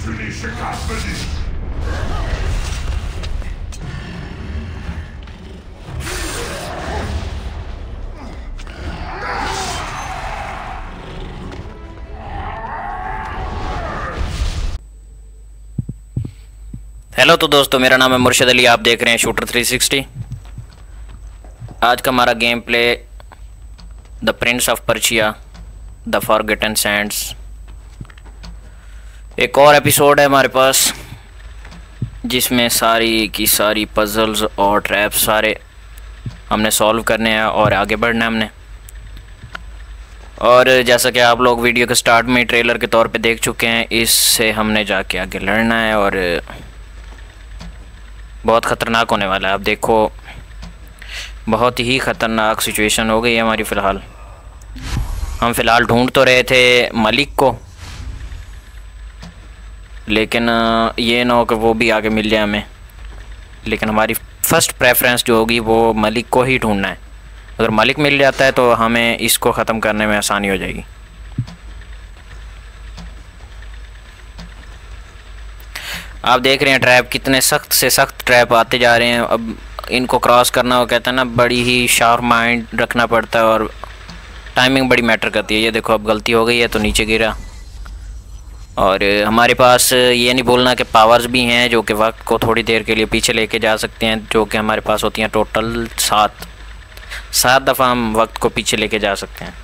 Hello तो दोस्तों, मेरा नाम है मुर्शद अली, आप देख रहे हैं शूटर 360 आज का हमारा game play the prince of Persia the for forgotten sands एक और एपिसोड है हमारे पास, जिसमें सारी की सारी पजल्स और ट्रैप्स सारे हमने सॉल्व करने हैं और आगे बढ़ना है हमने। और जैसा कि आप लोग वीडियो के स्टार्ट में ट्रेलर के तौर पे देख चुके हैं, इससे हमने जाके आगे लड़ना है और बहुत ख़तरनाक होने वाला है। आप देखो, बहुत ही ख़तरनाक सिचुएशन हो गई है हमारी फ़िलहाल। हम फ़िलहाल ढूंढ तो रहे थे मलिक को। लेकिन ये ना हो कि वो भी आगे मिल जाए हमें। लेकिन हमारी फ़र्स्ट प्रेफरेंस जो होगी वो मलिक को ही ढूंढना है। अगर मलिक मिल जाता है तो हमें इसको ख़त्म करने में आसानी हो जाएगी। आप देख रहे हैं ट्रैप कितने सख्त से सख्त ट्रैप आते जा रहे हैं। अब इनको क्रॉस करना हो कहते हैं ना, बड़ी ही शार्प माइंड रखना पड़ता है और टाइमिंग बड़ी मैटर करती है। ये देखो, अब गलती हो गई है तो नीचे गिरा। और हमारे पास ये नहीं बोलना कि पावर्स भी हैं जो कि वक्त को थोड़ी देर के लिए पीछे लेके जा सकते हैं, जो कि हमारे पास होती हैं टोटल सात सात दफ़ा हम वक्त को पीछे लेके जा सकते हैं।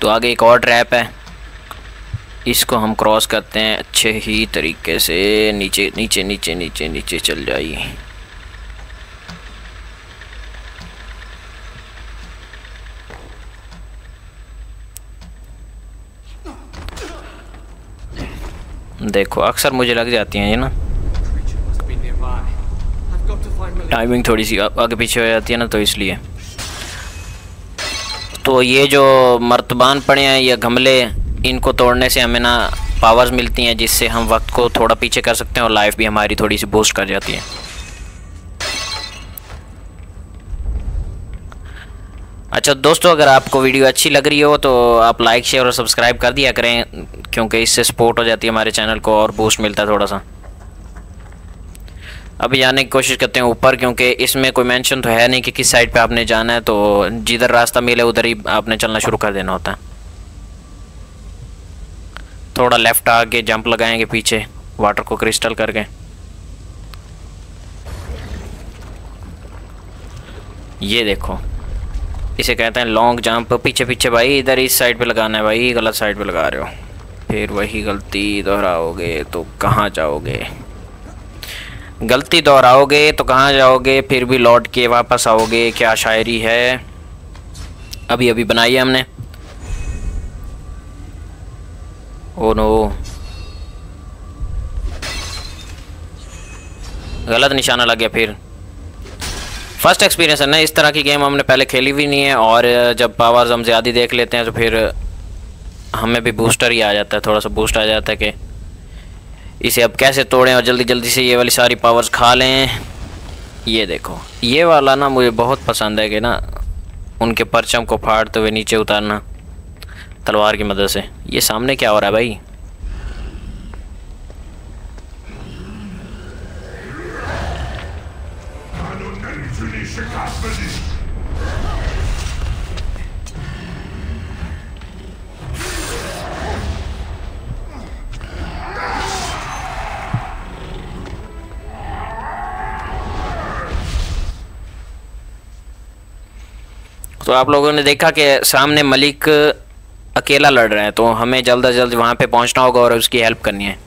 तो आगे एक और ट्रैप है। इसको हम क्रॉस करते हैं अच्छे ही तरीके से, नीचे नीचे नीचे नीचे नीचे, चल जाइए। देखो, अक्सर मुझे लग जाती हैं, ये ना. टाइमिंग थोड़ी सी आगे पीछे हो जाती है ना तो इसलिए तो ये जो मर्तबान पड़े हैं, या गमले, इनको तोड़ने से हमें ना पावर्स मिलती हैं, जिससे हम वक्त को थोड़ा पीछे कर सकते हैं और लाइफ भी हमारी थोड़ी सी बूस्ट कर जाती है अच्छा दोस्तों, अगर आपको वीडियो अच्छी लग रही हो तो आप लाइक शेयर और सब्सक्राइब कर दिया करें, क्योंकि इससे सपोर्ट हो जाती है हमारे चैनल को और बूस्ट मिलता है थोड़ा सा। अभी जाने की कोशिश करते हैं ऊपर, क्योंकि इसमें कोई मेंशन तो है नहीं कि किस साइड पे आपने जाना है तो जिधर रास्ता मिले, उधर ही आपने चलना शुरू कर देना होता है। थोड़ा लेफ़्ट आके जंप लगाएँगे पीछे वाटर को क्रिस्टल करके। ये देखो इसे कहते हैं लॉन्ग जंप पीछे पीछे भाई, इधर इस साइड पे लगाना है भाई, गलत साइड पे लगा रहे हो। फिर वही गलती दोहराओगे तो कहाँ जाओगे? गलती दोहराओगे तो कहाँ जाओगे? फिर भी लौट के वापस आओगे, क्या शायरी है? अभी अभी बनाई है हमने। ओ नो गलत निशाना लग गया फिर। फ़र्स्ट एक्सपीरियंस है ना, इस तरह की गेम हमने पहले खेली भी नहीं है और जब पावर्स हम ज़्यादा देख लेते हैं तो फिर हमें भी बूस्टर ही आ जाता है, थोड़ा सा बूस्ट आ जाता है कि इसे अब कैसे तोड़ें और जल्दी जल्दी से ये वाली सारी पावर्स खा लें। ये देखो, ये वाला ना मुझे बहुत पसंद है कि ना, उनके परचम को फाड़ते हुए नीचे उतारना, तलवार की मदद से। ये सामने क्या हो रहा है भाई? तो आप लोगों ने देखा कि सामने मलिक अकेला लड़ रहे हैं तो हमें जल्द अज जल्द वहाँ पे पहुँचना होगा और उसकी हेल्प करनी है।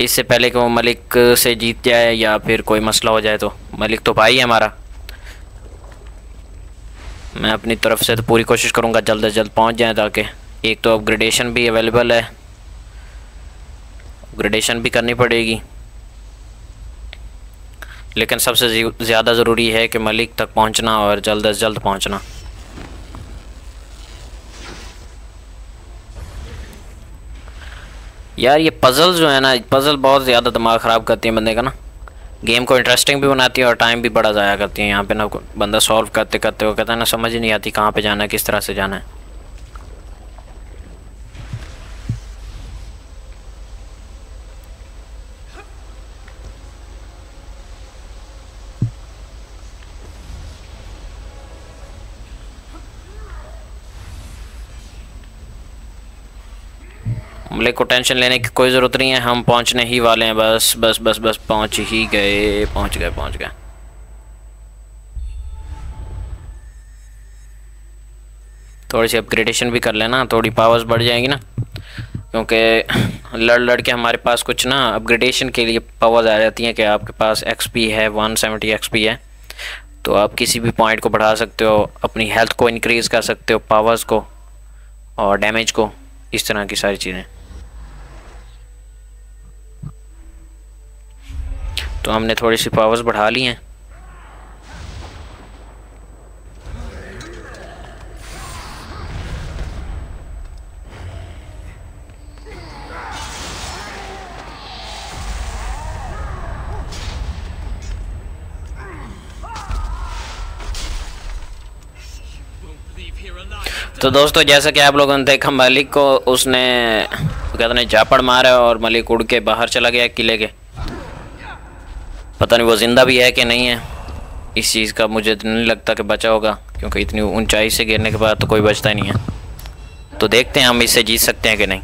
इससे पहले कि वो मलिक से जीत जाए या फिर कोई मसला हो जाए तो। मलिक तो भाई है हमारा। मैं अपनी तरफ़ से तो पूरी कोशिश करूँगा जल्द अज जल्द पहुँच जाए ताकि एक तो अपग्रेडेशन भी अवेलेबल है। अपग्रेडेशन भी करनी पड़ेगी। लेकिन सबसे ज़्यादा ज़रूरी है कि मलिक तक पहुँचना और जल्द अज जल्द पहुँचना। यार, ये पज़ल जो है ना पज़ल बहुत ज़्यादा दिमाग ख़राब करती है बंदे का ना। गेम को इंटरेस्टिंग भी बनाती है और टाइम भी बड़ा ज़ाया करती है। यहाँ पे ना बंदा सॉल्व करते करते वो कहता है, ना, समझ ही नहीं आती कहाँ पे जाना है, किस तरह से जाना है। मलिक को टेंशन लेने की कोई ज़रूरत नहीं है, हम पहुँचने ही वाले हैं, बस बस बस बस, पहुँच ही गए, पहुँच गए पहुँच गए। थोड़ी सी अपग्रेडेशन भी कर लेना, थोड़ी पावर्स बढ़ जाएँगी ना, क्योंकि लड़ लड़ के हमारे पास कुछ ना अपग्रेडेशन के लिए पावर्स आ जाती हैं कि आपके पास एक्सपी है 170 सेवेंटी है तो आप किसी भी पॉइंट को बढ़ा सकते हो, अपनी हेल्थ को इंक्रीज़ कर सकते हो पावर्स को और डैमेज को, इस तरह की सारी चीज़ें। तो हमने थोड़ी सी पावर्स बढ़ा ली हैं। तो दोस्तों, जैसा कि आप लोगों ने देखा, मलिक को उसने कहते हैं झापड़ मारा और मलिक उड़ के बाहर चला गया किले के। पता नहीं वो ज़िंदा भी है कि नहीं है। इस चीज़ का मुझे नहीं लगता कि बचा होगा, क्योंकि इतनी ऊंचाई से गिरने के बाद तो कोई बचता ही नहीं है। तो देखते हैं हम इसे जीत सकते हैं कि नहीं।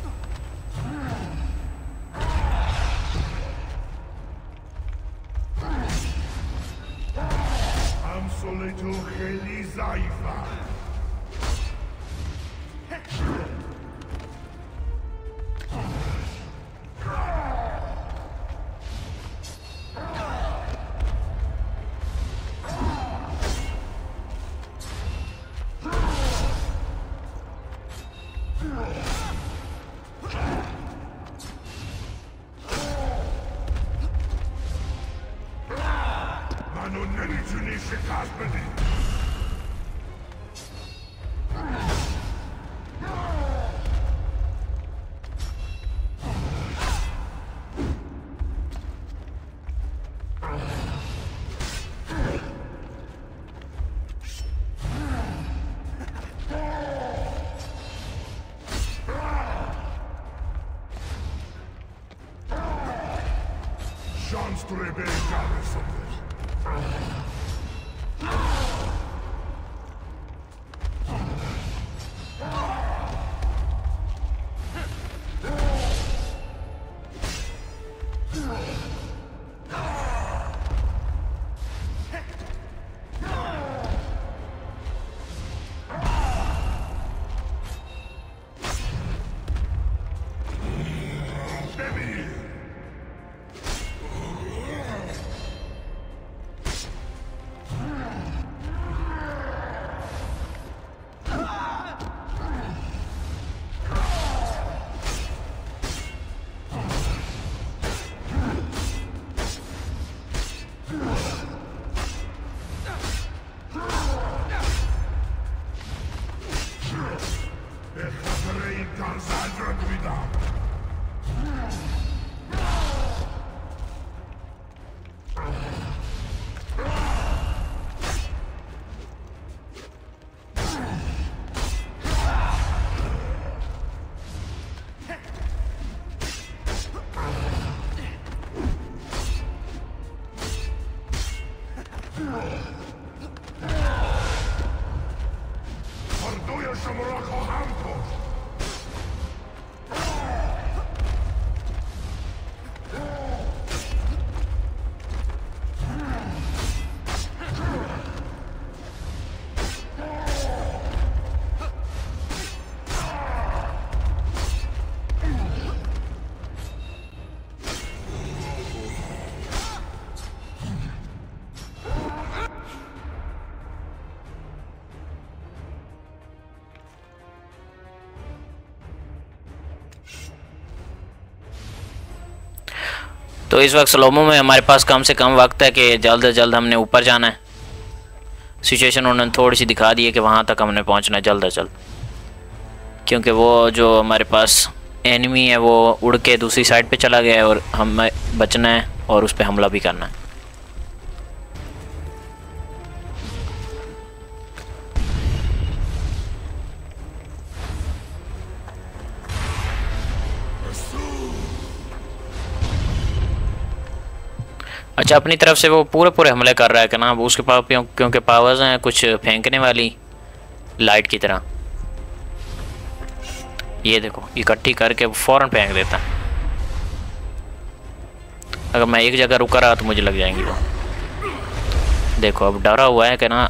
तो इस वक्त स्लोमो में हमारे पास कम से कम वक्त है कि जल्द अज़ जल्द हमने ऊपर जाना है। सिचुएशन उन्होंने थोड़ी सी दिखा दी है कि वहाँ तक हमने पहुँचना है जल्द अज जल्द। क्योंकि वो जो हमारे पास एनिमी है, वो उड़ के दूसरी साइड पे चला गया है और हमें बचना है और उस पर हमला भी करना है। अच्छा अपनी तरफ़ से वो पूरे पूरे हमले कर रहा है कि ना उसके पास क्योंकि पावर्स हैं, कुछ फेंकने वाली लाइट की तरह। ये देखो, इकट्ठी करके फ़ौरन फेंक देता है। अगर मैं एक जगह रुका रहा तो मुझे लग जाएँगी वो। देखो, अब डरा हुआ है कि ना,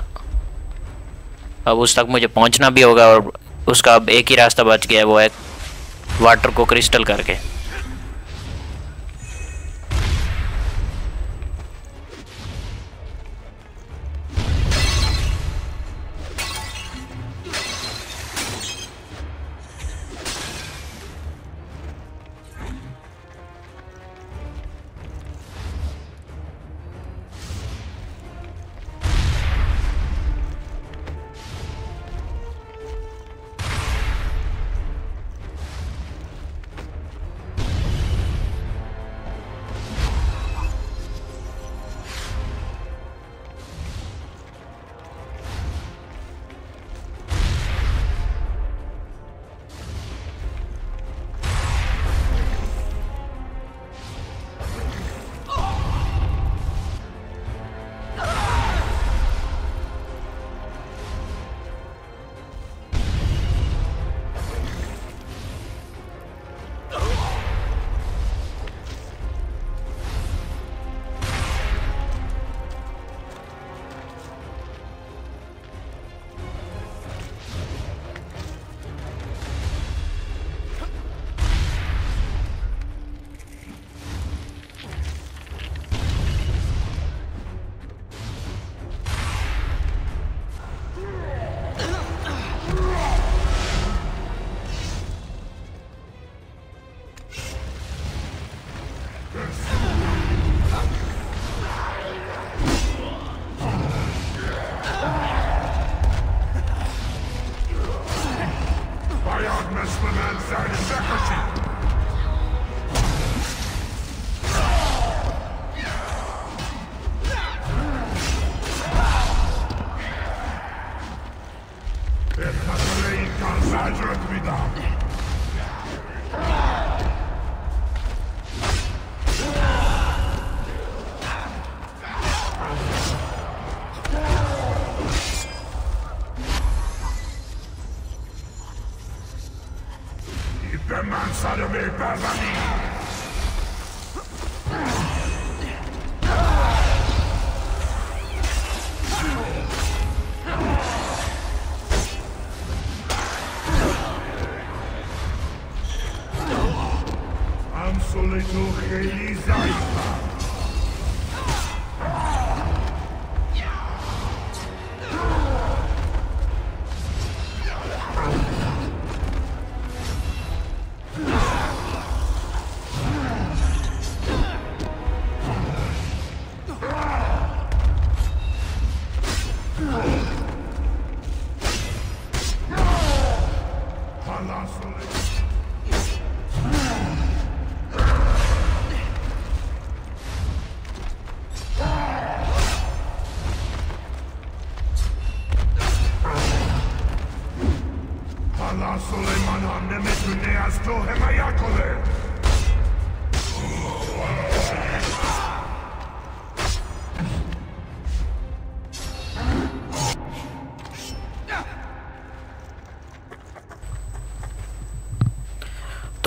अब उस तक मुझे पहुँचना भी होगा और उसका अब एक ही रास्ता बच गया है, वो है वाटर को क्रिस्टल करके।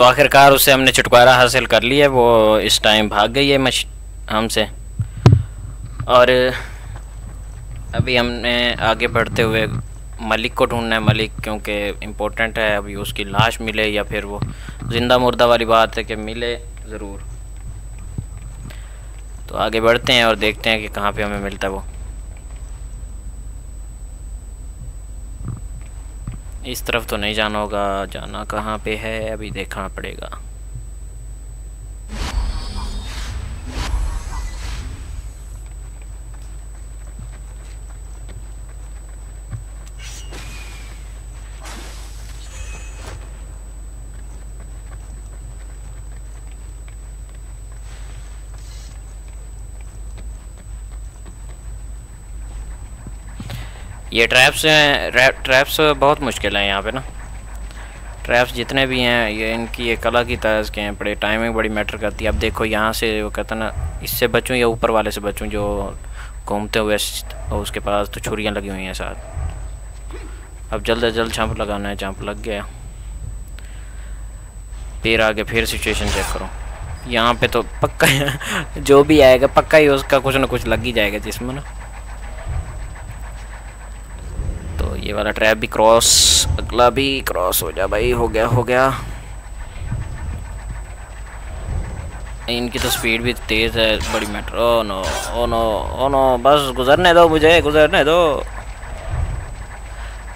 आखिरकार उससे हमने छुटकारा हासिल कर लिया, वो इस टाइम भाग गई है मश, हमसे। और, अभी हमने आगे बढ़ते हुए मलिक को ढूंढना है, मलिक क्योंकि इम्पोर्टेंट है, अभी उसकी लाश मिले या फिर वो ज़िंदा मुर्दा वाली बात है कि मिले ज़रूर। तो आगे बढ़ते हैं और देखते हैं कि कहाँ पे हमें मिलता है वो। इस तरफ़ तो नहीं जाना होगा जाना कहाँ पे है अभी देखना पड़ेगा। ये ट्रैप्स हैं ट्रैप्स बहुत मुश्किल हैं यहाँ पे ना। ट्रैप्स जितने भी हैं, ये इनकी एक अलग ही तर्ज के हैं, बड़े टाइमिंग बड़ी मैटर करती है। अब देखो यहाँ से वो कहता ना, इससे बचूँ या ऊपर वाले से बचूँ, जो घूमते हुए उसके पास तो छुरियाँ लगी हुई हैं साथ। अब जल्द अज जल्द जंप लगाना है जंप लग गया। फिर आगे, फिर सिचुएशन चेक करो। यहाँ पे तो पक्का जो भी आएगा, पक्का ही उसका कुछ ना कुछ लग ही जाएगा जिसमें ना तो ये वाला ट्रैप भी क्रॉस अगला भी क्रॉस हो जा भाई, हो गया हो गया। इनकी तो स्पीड भी तेज़ है, बड़ी matter oh no oh no oh no बस गुजरने दो मुझे, गुजरने दो।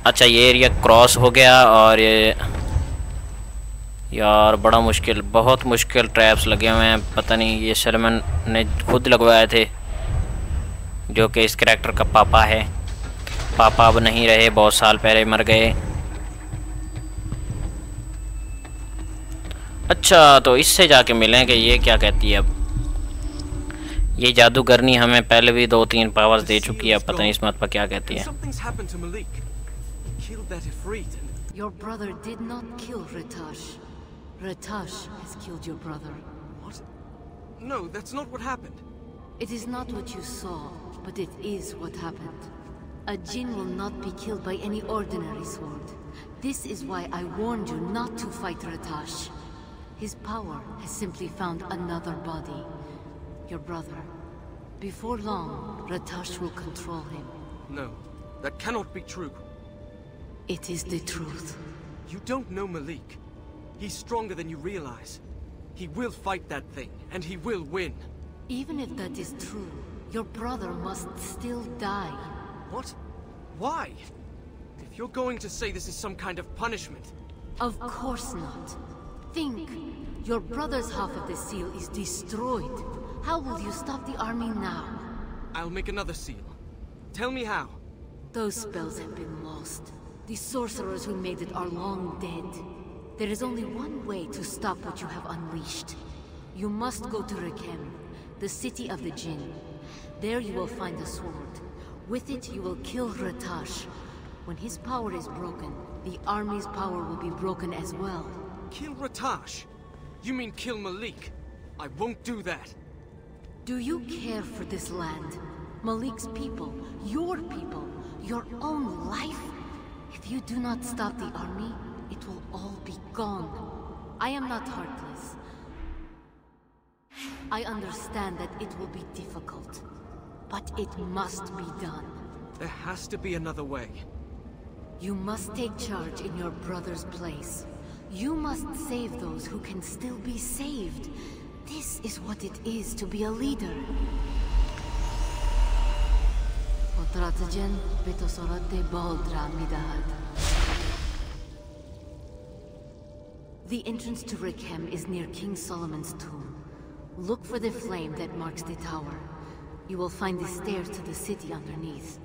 अच्छा ये एरिया क्रॉस हो गया और ये, यार, बड़ा मुश्किल, बहुत मुश्किल ट्रैप्स लगे हुए हैं। पता नहीं, ये शर्मन ने खुद लगवाए थे, जो कि इस करेक्टर का पापा है। पापा अब नहीं रहे बहुत साल पहले मर गए अच्छा तो इससे जाके मिलें कि ये क्या कहती है अब ये जादूगरनी हमें पहले भी दो तीन पावर्स दे चुकी है पता नहीं इस मत पर क्या कहती है. Your brother did not kill Ratash. Ratash has killed your brother. What? No, that's not what happened. It is not what you saw, but it is what happened. A Jinn will not be killed by any ordinary sword. This is why I warned you not to fight Ratash. His power has simply found another body. Your brother. Before long, Ratash will control him. No, that cannot be true. It is the truth. You don't know Malik. He's stronger than you realize. He will fight that thing, and he will win. Even if that is true, your brother must still die. What? Why? If you're going to say this is some kind of punishment, Of course not. Think. Your brother's half of the seal is destroyed. How will you stop the army now? I'll make another seal. Tell me how. Those spells have been lost. The sorcerers who made it are long dead. There is only one way to stop what you have unleashed. You must go to Rekem, the city of the Jinn. There you will find a sword. With it, you will kill Ratash. When his power is broken, the army's power will be broken as well. Kill Ratash? You mean kill Malik? I won't do that. Do you care for this land? Malik's people, your people, your own life? If you do not stop the army, it will all be gone. I am not heartless. I understand that it will be difficult, but it must be done. There has to be another way. You must take charge in your brother's place. You must save those who can still be saved. This is what it is to be a leader. Otratajen betosorate baldra midahad. The entrance to Rikhem is near King Solomon's tomb. Look for the flame that marks the tower. You will find the stairs to the city underneath.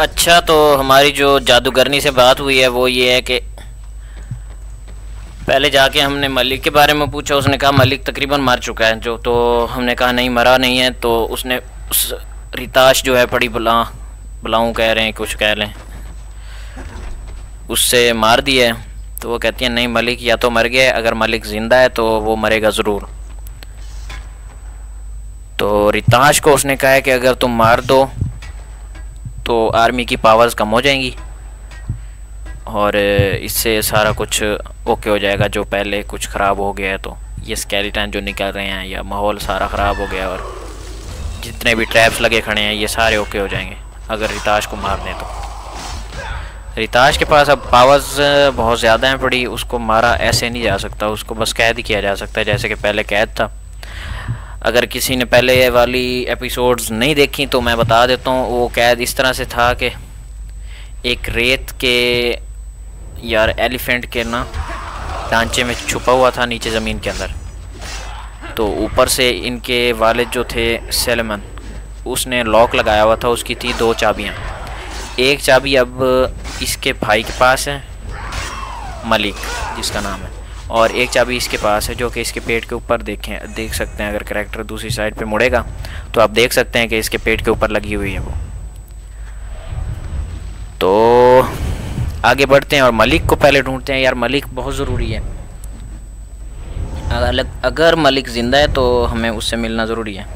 अच्छा तो हमारी जो जादूगरनी से बात हुई है, वो ये है कि पहले जाके हमने मलिक के बारे में पूछा। उसने कहा, मलिक तकरीबन मर चुका है। जो तो हमने कहा, नहीं, मरा नहीं है। तो उसने उस रिताश जो है बड़ी बुला, बुलाऊँ कह रहे हैं, कुछ कह रहे उससे मार दिया है। तो वो कहती है, नहीं, मलिक या तो मर गया अगर मलिक ज़िंदा है तो वो मरेगा ज़रूर। तो रिताश को उसने कहा है कि अगर तुम मार दो तो आर्मी की पावर्स कम हो जाएँगी। और इससे सारा कुछ ओके हो जाएगा, जो पहले कुछ ख़राब हो गया है तो। ये स्केलेटन जो निकल रहे हैं, या माहौल सारा ख़राब हो गया और जितने भी ट्रैप्स लगे खड़े हैं, ये सारे ओके हो जाएँगे, अगर रिताश को मार दें तो। रिताश के पास अब पावर्स बहुत ज़्यादा हैं पड़ी, उसको मारा ऐसे नहीं जा सकता, उसको बस कैद किया जा सकता है, जैसे कि पहले कैद था। अगर किसी ने पहले वाली एपिसोड्स नहीं देखी तो मैं बता देता हूँ, वो कैद इस तरह से था कि एक रेत के, यार एलिफेंट के ना, ढांचे में छुपा हुआ था नीचे ज़मीन के अंदर। तो ऊपर से इनके वालिद जो थे सेलमन उसने लॉक लगाया हुआ था, उसकी थी दो चाबियाँ। एक चाबी अब इसके भाई के पास है, मलिक, जिसका नाम है। और एक चाबी इसके पास है, जो कि इसके पेट के ऊपर देखें, देख सकते हैं, अगर करेक्टर दूसरी साइड पे मुड़ेगा तो आप देख सकते हैं कि इसके पेट के ऊपर लगी हुई है वो। तो आगे बढ़ते हैं और मलिक को पहले ढूंढते हैं। यार, मलिक बहुत ज़रूरी है। अगर अगर मलिक ज़िंदा है तो हमें उससे मिलना ज़रूरी है।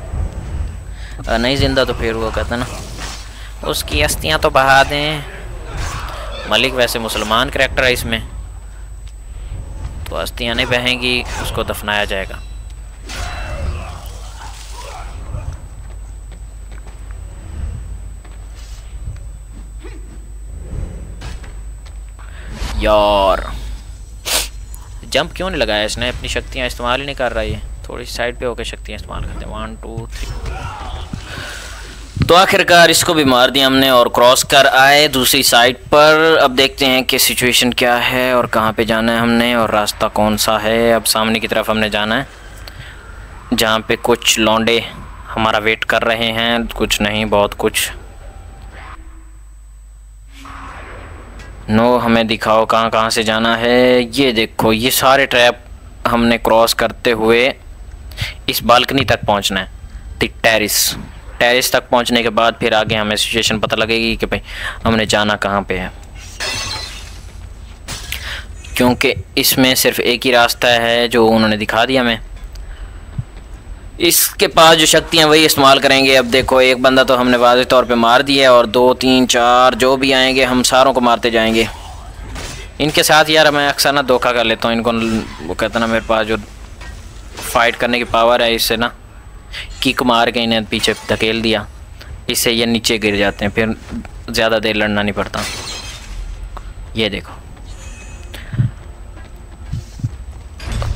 नहीं ज़िंदा तो फिर वो कहता ना, उसकी अस्थियाँ तो बहा दें। मलिक वैसे मुसलमान करेक्टर है इसमें तो अस्थियाँ नहीं बहेंगी, उसको दफनाया जाएगा। यार, जंप क्यों नहीं लगाया इसने? अपनी शक्तियाँ इस्तेमाल ही नहीं कर रहा ये। थोड़ी साइड पे होकर शक्तियाँ इस्तेमाल करते हैं। वन टू थ्री तो आखिरकार इसको भी मार दिया हमने और क्रॉस कर आए दूसरी साइड पर। अब देखते हैं कि सिचुएशन क्या है और कहाँ पे जाना है हमने और रास्ता कौन सा है। अब सामने की तरफ़ हमने जाना है, जहाँ पे कुछ लौंडे हमारा वेट कर रहे हैं। कुछ नहीं, बहुत कुछ। नो, हमें दिखाओ कहाँ कहाँ से जाना है। ये देखो, ये सारे ट्रैप हमने क्रॉस करते हुए इस बालकनी तक पहुँचना है टेरिस। टेरिस तक पहुँचने के बाद फिर आगे हमें सिचुएशन पता लगेगी कि भाई, हमने जाना कहाँ पे है। क्योंकि इसमें सिर्फ़ एक ही रास्ता है जो उन्होंने दिखा दिया हमें। इसके पास जो शक्तियाँ वही इस्तेमाल करेंगे। अब देखो, एक बंदा तो हमने वाज तौर पे मार दिया और दो, तीन, चार, जो भी आएँगे, हम सारों को मारते जाएँगे। इनके साथ यार मैं अक्सर ना धोखा कर लेता हूँ। इनको वो कहते ना, मेरे पास जो फाइट करने की पावर है, इससे ना किक मार के इन्हें पीछे धकेल दिया। इससे ये नीचे गिर जाते हैं, फिर ज़्यादा देर लड़ना नहीं पड़ता। ये देखो।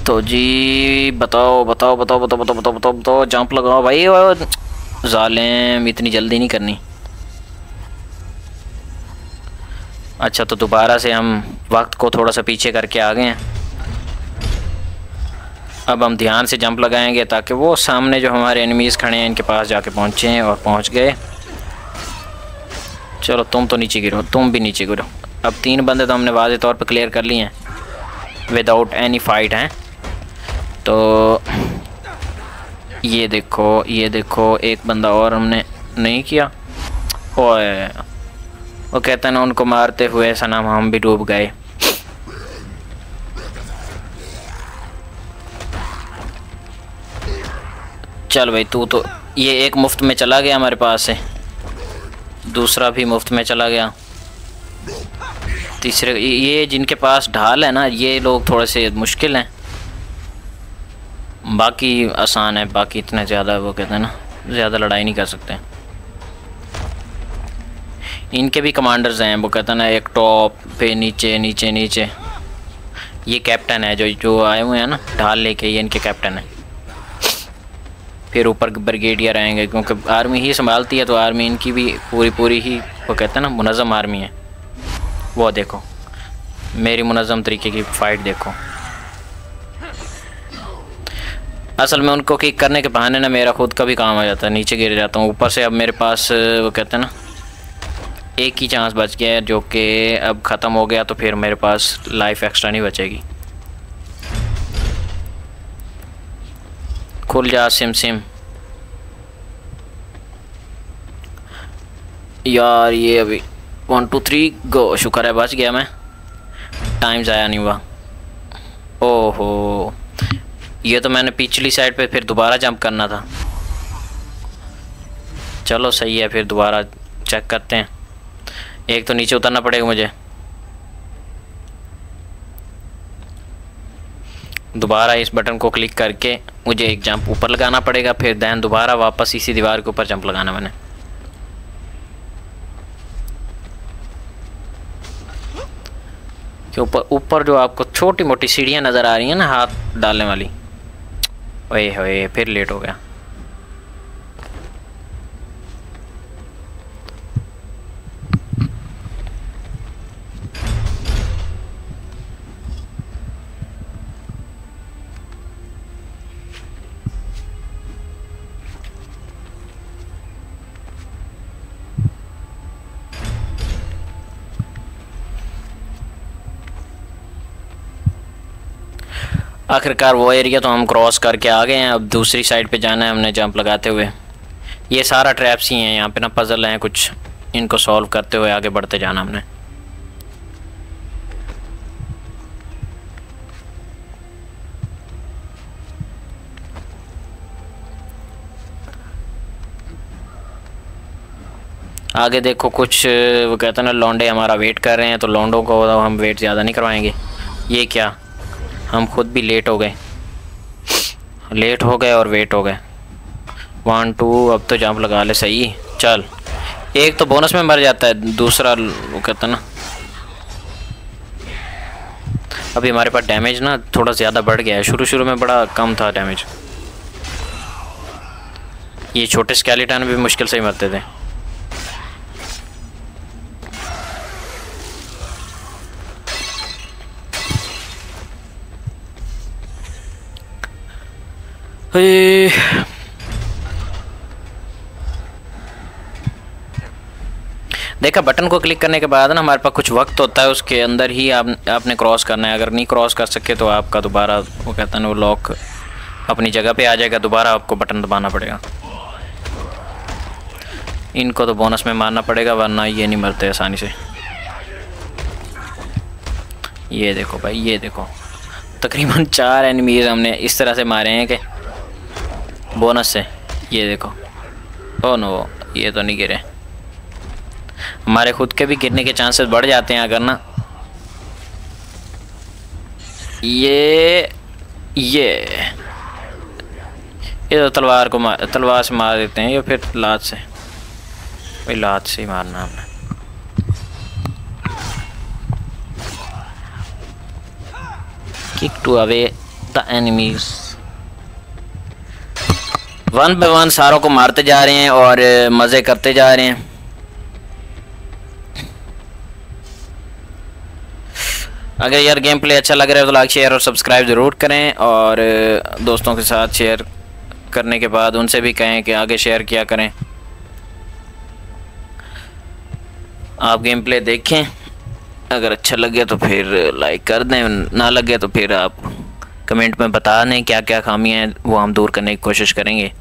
तो जी, बताओ बताओ बताओ बताओ बताओ बताओ बताओ बताओ, जंप लगाओ भाई जालेम इतनी जल्दी नहीं करनी। अच्छा तो दोबारा से हम वक्त को थोड़ा सा पीछे करके आ गए हैं। अब हम ध्यान से जंप लगाएँगे ताकि वो सामने जो हमारे एनिमीज़ खड़े हैं, इनके पास जाके पहुँचे और पहुँच गए। चलो, तुम तो नीचे गिरो, तुम भी नीचे गिरो। अब तीन बंदे तो हमने वाजे तौर पर क्लियर कर लिए हैं विदाउट एनी फाइट हैं। तो ये देखो ये देखो, एक बंदा और हमने नहीं किया। ओए, वो कहते ना, उनको मारते हुए ऐसा नाम हम भी डूब गए। चल भाई, तू तो ये एक मुफ़्त में चला गया हमारे पास से। दूसरा भी मुफ़्त में चला गया। तीसरे, ये जिनके पास ढाल है ना, ये लोग थोड़े से मुश्किल हैं। बाकी आसान है, बाकी इतने ज़्यादा वो कहते हैं ना, ज़्यादा लड़ाई नहीं कर सकते। इनके भी कमांडर्स हैं, वो कहते हैं ना, एक टॉप पे नीचे नीचे नीचे। ये कैप्टन है जो जो आए हुए हैं ना, ढाल लेके, ये इनके कैप्टन है। फिर ऊपर ब्रिगेडियर आएँगे, क्योंकि आर्मी ही संभालती है तो आर्मी इनकी भी पूरी पूरी ही, वो कहते हैं ना मुनज़म आर्मी है। वो देखो, मेरी मुनज़म तरीके की फ़ाइट देखो। असल में उनको किक करने के बहाने ना मेरा खुद का भी काम आ जाता है, नीचे गिर जाता हूँ। ऊपर से अब मेरे पास, वो कहते हैं ना, एक ही चांस बच गया है, जो कि अब ख़त्म हो गया तो फिर मेरे पास लाइफ एक्स्ट्रा नहीं बचेगी। खुल जा, सिम सिम। यार, ये अभी वन टू थ्री गो, शुक्र है, बच गया मैं। टाइम ज़ाया नहीं हुआ। ओहो। ये तो मैंने पिछली साइड पे फिर दोबारा जंप करना था। चलो, सही है, फिर दोबारा चेक करते हैं। एक तो नीचे उतरना पड़ेगा मुझे। दोबारा इस बटन को क्लिक करके मुझे एक जंप ऊपर लगाना पड़ेगा, फिर दैन दोबारा वापस इसी दीवार के ऊपर जंप लगाना मैंने। ऊपर ऊपर जो आपको छोटी मोटी सीढ़ियाँ नज़र आ रही हैं ना, हाथ डालने वाली। ओए होए, फिर लेट हो गया। आखिरकार वो एरिया तो हम क्रॉस करके आ गए हैं, अब दूसरी साइड पे जाना है हमने जंप लगाते हुए। ये सारा ट्रैप्स ही हैं, यहाँ पे ना पजल हैं कुछ। इनको सॉल्व करते हुए आगे बढ़ते जाना हमने। आगे देखो कुछ, वो कहते हैं ना, लौंडे हमारा वेट कर रहे हैं तो लौंडों को हम वेट ज़्यादा नहीं करवाएँगे। ये क्या? हम खुद भी लेट हो गए। लेट हो गए और वेट हो गए। वन टू अब तो जंप लगा ले, सही। चल। एक तो बोनस में मर जाता है, दूसरा वो कहता ना। अभी हमारे पास डैमेज ना थोड़ा ज़्यादा बढ़ गया है। शुरू शुरू में बड़ा कम था डैमेज ये छोटे स्केलेटन भी मुश्किल से ही मरते थे। देखा बटन को क्लिक करने के बाद ना हमारे पास कुछ वक्त होता है, उसके अंदर ही आप, आपने क्रॉस करना है। अगर नहीं क्रॉस कर सके तो आपका दोबारा, वो कहते हैं वो लॉक अपनी जगह पे आ जाएगा। दोबारा आपको बटन दबाना पड़ेगा। इनको तो बोनस में मारना पड़ेगा, वरना ये नहीं मरते आसानी से। ये देखो भाई, ये देखो। तकरीबन चार एनिमीज हमने इस तरह से मारे हैं कि बोनस से ये देखो ओ नो ये तो नहीं गिरे हमारे खुद के भी गिरने के चांसेस बढ़ जाते हैं अगर ना ये ये ये तो तलवार को मार तलवार से मार देते हैं या फिर लात से भाई लात से ही मारना हमें kick to away the enemies one by one सारों को मारते जा रहे हैं और मज़े करते जा रहे हैं। अगर यार गेम प्ले अच्छा लग रहा है तो लाइक शेयर और सब्सक्राइब ज़रूर करें और दोस्तों के साथ शेयर करने के बाद उनसे भी कहें कि आगे शेयर किया करें। आप गेम प्ले देखें। अगर अच्छा लगे तो फिर लाइक कर दें, ना लगे तो फिर आप कमेंट में बताने क्या क्या खामियाँ हैं वो हम दूर करने की कोशिश करेंगे।